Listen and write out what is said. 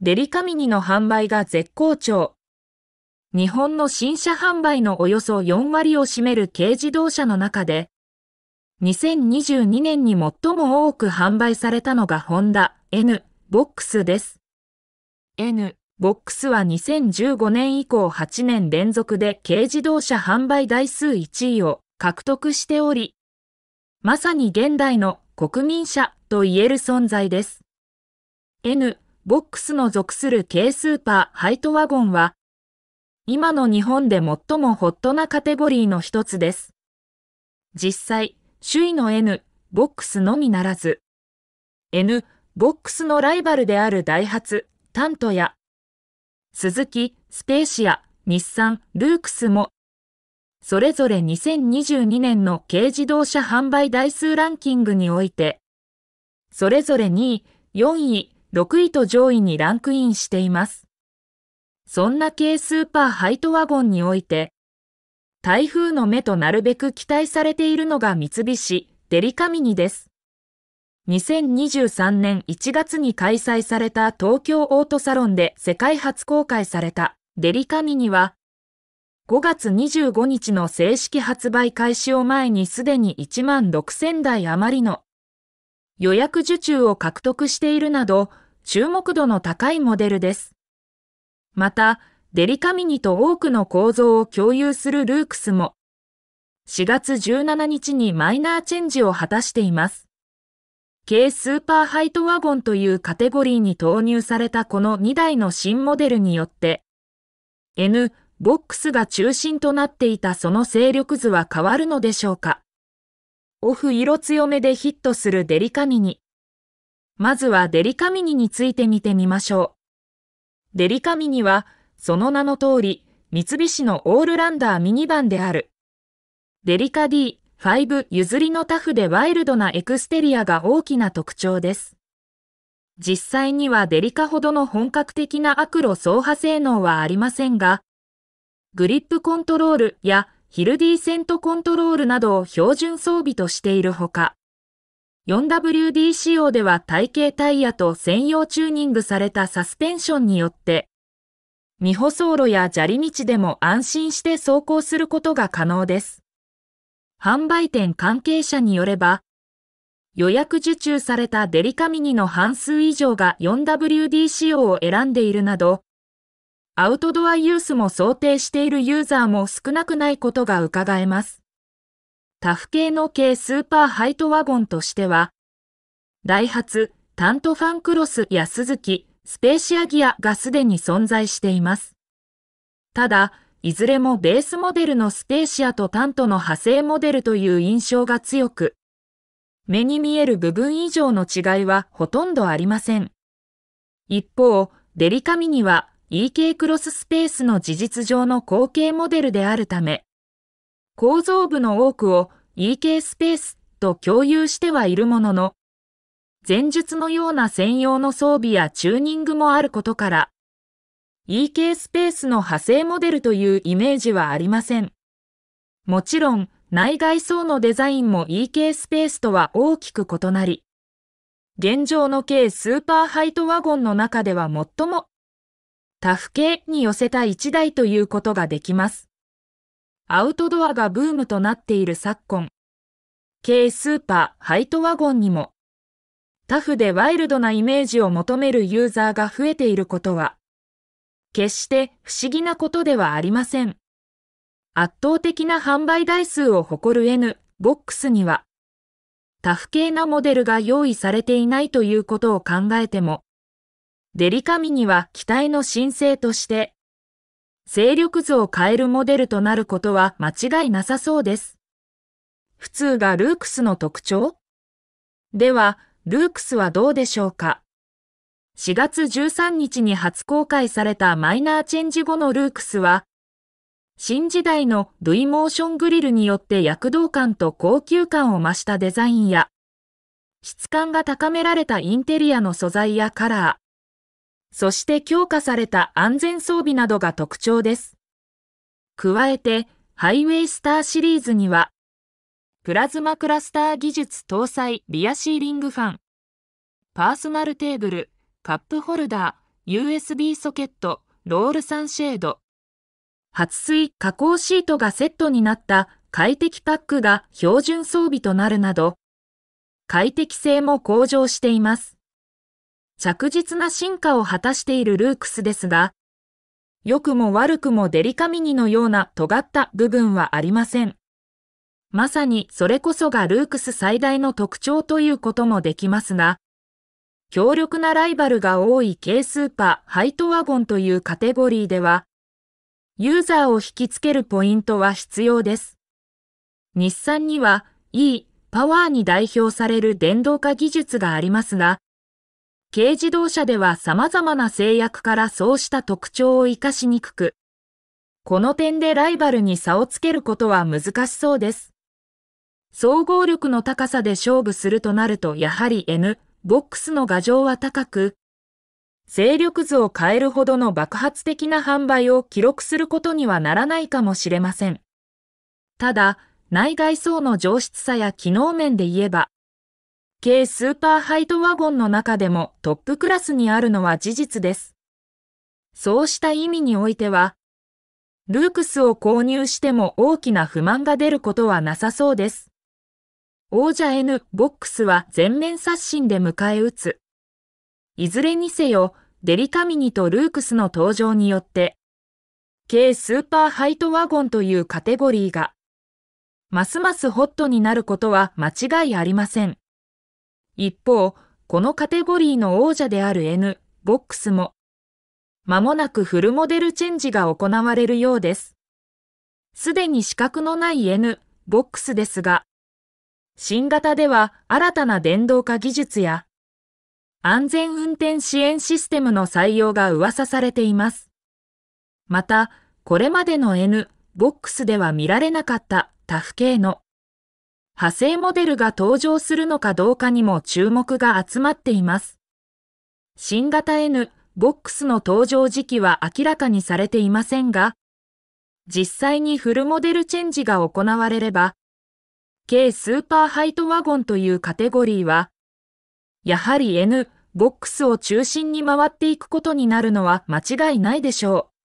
デリカミニの販売が絶好調。日本の新車販売のおよそ4割を占める軽自動車の中で、2022年に最も多く販売されたのがホンダ N ボックスです。N ボックスは2015年以降8年連続で軽自動車販売台数1位を獲得しており、まさに現代の国民車と言える存在です。N ボックスの属する軽スーパーハイトワゴンは、今の日本で最もホットなカテゴリーの一つです。実際、首位の N ボックスのみならず、N ボックスのライバルであるダイハツ、タントや、鈴木、スペーシア、日産、ルークスも、それぞれ2022年の軽自動車販売台数ランキングにおいて、それぞれ2位、4位、6位と上位にランクインしています。そんな軽スーパーハイトワゴンにおいて、台風の目となるべく期待されているのが三菱デリカミニです。2023年1月に開催された東京オートサロンで世界初公開されたデリカミニは、5月25日の正式発売開始を前にすでに1万6000台余りの予約受注を獲得しているなど、注目度の高いモデルです。また、デリカミニと多くの構造を共有するルークスも、4月17日にマイナーチェンジを果たしています。軽スーパーハイトワゴンというカテゴリーに投入されたこの2台の新モデルによって、N ボックスが中心となっていたその勢力図は変わるのでしょうか。オフ色強めでヒットするデリカミニ。まずはデリカミニについて見てみましょう。デリカミニは、その名の通り、三菱のオールランダーミニバンである。デリカ D5 譲りのタフでワイルドなエクステリアが大きな特徴です。実際にはデリカほどの本格的なアクロ走破性能はありませんが、グリップコントロールやヒルディセントコントロールなどを標準装備としているほか、4WD 仕様では体型タイヤと専用チューニングされたサスペンションによって、未舗装路や砂利道でも安心して走行することが可能です。販売店関係者によれば、予約受注されたデリカミニの半数以上が 4WD 仕様を選んでいるなど、アウトドアユースも想定しているユーザーも少なくないことが伺えます。タフ系の軽スーパーハイトワゴンとしては、ダイハツ、タントファンクロスやスズキ、スペーシアギアがすでに存在しています。ただ、いずれもベースモデルのスペーシアとタントの派生モデルという印象が強く、目に見える部分以上の違いはほとんどありません。一方、デリカミニは EK クロススペースの事実上の後継モデルであるため、構造部の多くを EK スペースと共有してはいるものの、前述のような専用の装備やチューニングもあることから、EK スペースの派生モデルというイメージはありません。もちろん、内外装のデザインも EK スペースとは大きく異なり、現状の軽スーパーハイトワゴンの中では最もタフ系に寄せた一台ということができます。アウトドアがブームとなっている昨今、軽スーパー、ハイトワゴンにも、タフでワイルドなイメージを求めるユーザーが増えていることは、決して不思議なことではありません。圧倒的な販売台数を誇る N ボックスには、タフ系なモデルが用意されていないということを考えても、デリカミには機体の申請として、勢力図を変えるモデルとなることは間違いなさそうです。普通がルークスの特徴？では、ルークスはどうでしょうか ?4 月13日に初公開されたマイナーチェンジ後のルークスは、新時代の V モーショングリルによって躍動感と高級感を増したデザインや、質感が高められたインテリアの素材やカラー、そして強化された安全装備などが特徴です。加えて、ハイウェイスターシリーズには、プラズマクラスター技術搭載リアシーリングファン、パーソナルテーブル、カップホルダー、USB ソケット、ロールサンシェード。撥水加工シートがセットになった快適パックが標準装備となるなど、快適性も向上しています。着実な進化を果たしているルークスですが、良くも悪くもデリカミニのような尖った部分はありません。まさにそれこそがルークス最大の特徴ということもできますが、強力なライバルが多い軽スーパーハイトワゴンというカテゴリーでは、ユーザーを引きつけるポイントは必要です。日産には E、パワーに代表される電動化技術がありますが、軽自動車では様々な制約からそうした特徴を活かしにくく、この点でライバルに差をつけることは難しそうです。総合力の高さで勝負するとなるとやはり N、ボックスの画像は高く、勢力図を変えるほどの爆発的な販売を記録することにはならないかもしれません。ただ、内外装の上質さや機能面で言えば、軽スーパーハイトワゴンの中でもトップクラスにあるのは事実です。そうした意味においては、ルークスを購入しても大きな不満が出ることはなさそうです。王者 N ボックスは全面刷新で迎え撃つ。いずれにせよ、デリカミニとルークスの登場によって、軽スーパーハイトワゴンというカテゴリーが、ますますホットになることは間違いありません。一方、このカテゴリーの王者である N ボックスも、まもなくフルモデルチェンジが行われるようです。すでに資格のない N ボックスですが、新型では新たな電動化技術や安全運転支援システムの採用が噂されています。また、これまでの N ボックスでは見られなかったタフ系の派生モデルが登場するのかどうかにも注目が集まっています。新型 N ボックスの登場時期は明らかにされていませんが、実際にフルモデルチェンジが行われれば、軽スーパーハイトワゴンというカテゴリーは、やはり N、ボックスを中心に回っていくことになるのは間違いないでしょう。